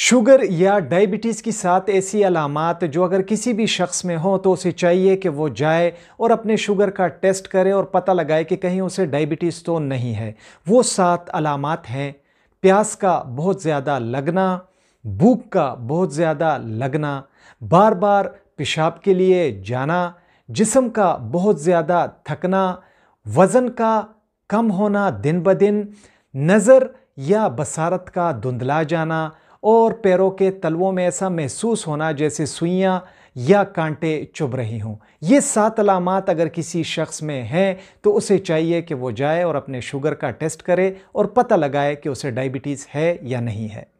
Sugar या diabetes की साथ ऐसी अलामत जो अगर किसी भी शख्स में हो तो उसे चाहिए कि वो जाए और अपने शुगर का टेस्ट करे और पता लगाए कि कहीं उसे डायबिटीज़ तो नहीं है। वो सात अलामत हैं। प्यास का बहुत ज़्यादा लगना, भूख का बहुत ज़्यादा लगना बार बार पेशाब के लिए जाना, जिसम का बहुत ज़्यादा थकना, वज़न का कम होना दिन ब दिन, नज़र या बसारत का धुंधला जाना और पैरों के तलवों में ऐसा महसूस होना जैसे सुइयाँ या कांटे चुभ रही हों। ये सात अलामत अगर किसी शख्स में हैं तो उसे चाहिए कि वो जाए और अपने शुगर का टेस्ट करे और पता लगाए कि उसे डायबिटीज़ है या नहीं है।